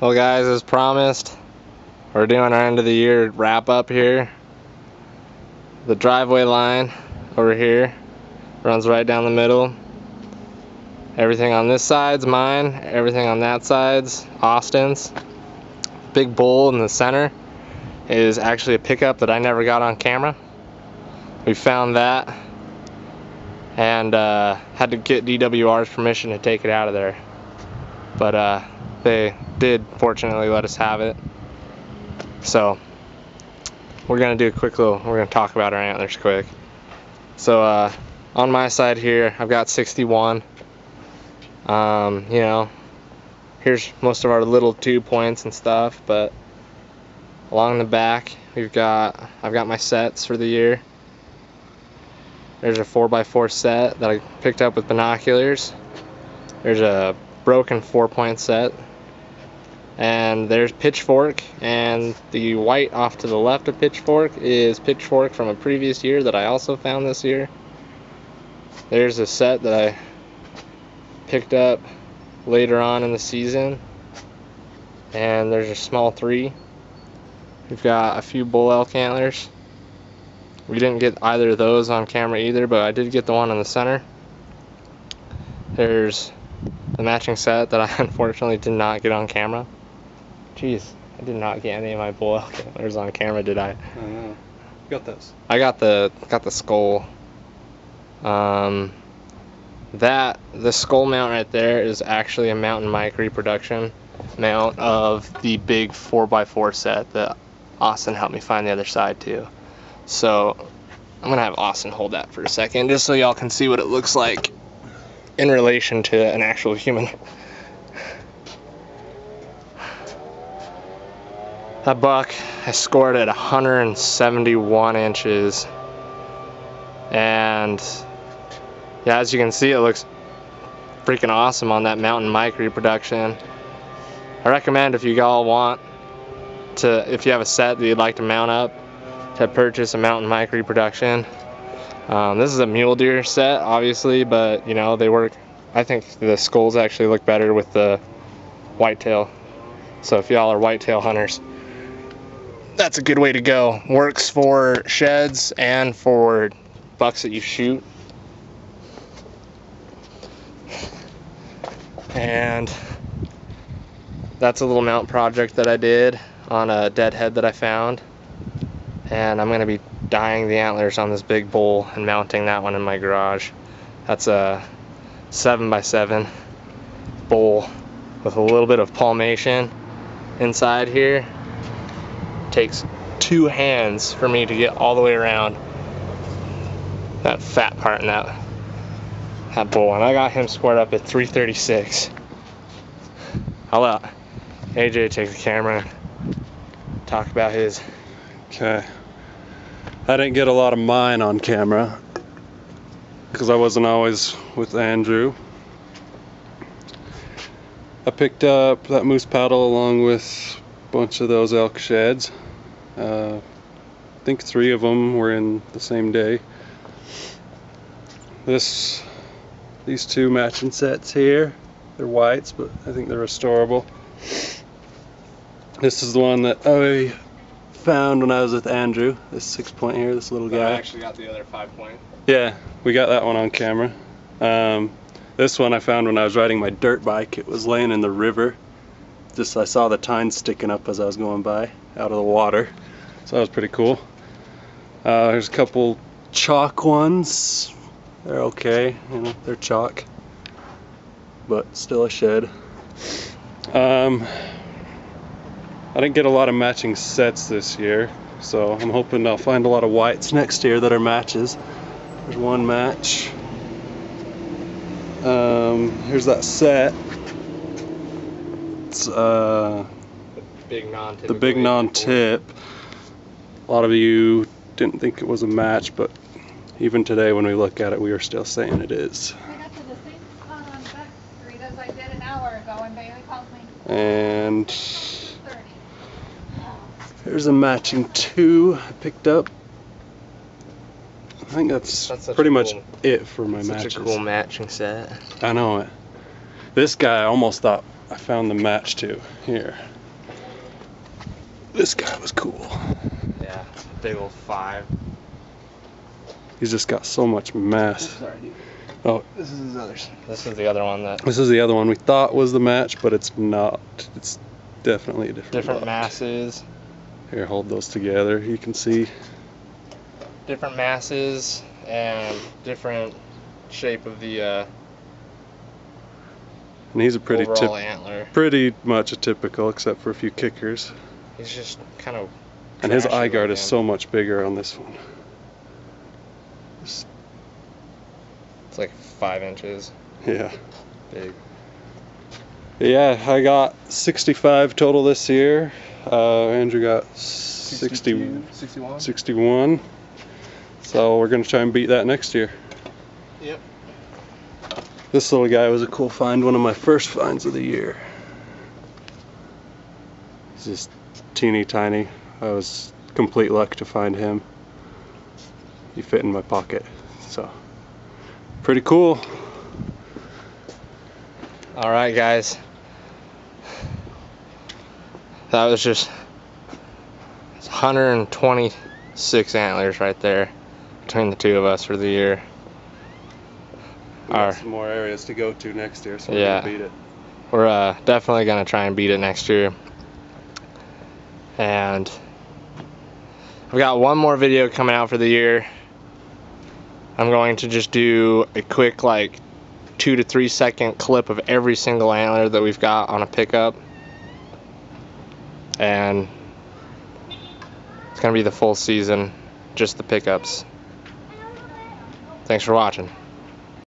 Well guys, as promised, we're doing our end of the year wrap up here. The driveway line over here runs right down the middle. Everything on this side's mine, everything on that side's Austin's. Big bowl in the center is actually a pickup that I never got on camera. We found that and uh, had to get DWR's permission to take it out of there. But uh, they did fortunately let us have it. So we're gonna do a quick little, we're gonna talk about our antlers quick. So uh, on my side here, I've got 61. Um, you know, here's most of our little two points and stuff, but along the back, we've got, I've got my sets for the year. There's a 4x4 set that I picked up with binoculars. There's a broken four point set. And there's Pitchfork, and the white off to the left of Pitchfork is Pitchfork from a previous year that I also found this year. There's a set that I picked up later on in the season, and there's a small three. We've got a few bull elk antlers. We didn't get either of those on camera either, but I did get the one in the center. There's the matching set that I unfortunately did not get on camera. Jeez, I did not get any of my bull elk antlers on camera, did I? I know. Got those. I got the got the skull. Um, that the skull mount right there is actually a Mountain Mike reproduction mount of the big 4x4 set that Austin helped me find the other side too. So I'm gonna have Austin hold that for a second just so y'all can see what it looks like in relation to an actual human. That buck I scored at 171 inches and yeah as you can see it looks freaking awesome on that Mountain Mike reproduction. I recommend if you all want to if you have a set that you'd like to mount up to purchase a Mountain Mike reproduction. Um, this is a mule deer set obviously but you know they work I think the skulls actually look better with the whitetail. So if y'all are whitetail hunters that's a good way to go. Works for sheds and for bucks that you shoot. And that's a little mount project that I did on a dead head that I found. And I'm going to be dyeing the antlers on this big bull and mounting that one in my garage. That's a 7x7 bull with a little bit of palmation inside here takes two hands for me to get all the way around that fat part in that that bull and I got him squared up at 336 I'll let AJ take the camera talk about his Okay. I didn't get a lot of mine on camera because I wasn't always with Andrew. I picked up that moose paddle along with bunch of those elk sheds. Uh, I think three of them were in the same day. This, these two matching sets here, they're whites, but I think they're restorable. This is the one that I found when I was with Andrew. This six point here, this little guy. I actually got the other five point Yeah, we got that one on camera. Um, this one I found when I was riding my dirt bike. It was laying in the river. Just I saw the tines sticking up as I was going by out of the water. So that was pretty cool. Uh, there's a couple chalk ones. They're okay, you know, they're chalk. But still a shed. Um, I didn't get a lot of matching sets this year, so I'm hoping I'll find a lot of whites next year that are matches. There's one match. Um, here's that set. It's uh, the big non-tip the big non-tip. A lot of you didn't think it was a match, but even today when we look at it, we are still saying it is. I got to the same spot on Beck Street as I did an hour ago and Bailey called me And 30. here's a matching two I picked up. I think that's, That's pretty a much it for my Such matches. a cool matching set I know it. This guy I almost thought I found the match to here. This guy was cool. Yeah, big old five. He's just got so much mass. Sorry, dude. Oh. this is his other. This is the other one that This is the other one we thought was the match, but it's not. It's definitely a different. different lot. masses, Here, hold those together. You can see. different masses, and different shape of the uh, And he's a pretty overall tip, antler. pretty much a typical, except for a few kickers. He's just kind of. And his eye guard is so much bigger on this one. It's like five inches Yeah. big. Yeah, I got 65 total this year. Uh, Andrew got 60, 61. 61. So we're going to try and beat that next year. Yep. This little guy was a cool find, one of my first finds of the year. He's just teeny tiny. I was complete luck to find him. He fit in my pocket. So, pretty cool. All right, guys. That was just 126 antlers right there between the two of us for the year. Our- some more areas to go to next year, so we're gonna beat it. We're uh, definitely gonna try and beat it next year. And I've got one more video coming out for the year. I'm going to just do a quick like two to three second clip of every single antler that we've got on a pickup. And it's gonna be the full season, just the pickups. Thanks for watching.